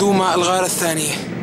دوما الغارة الثانية.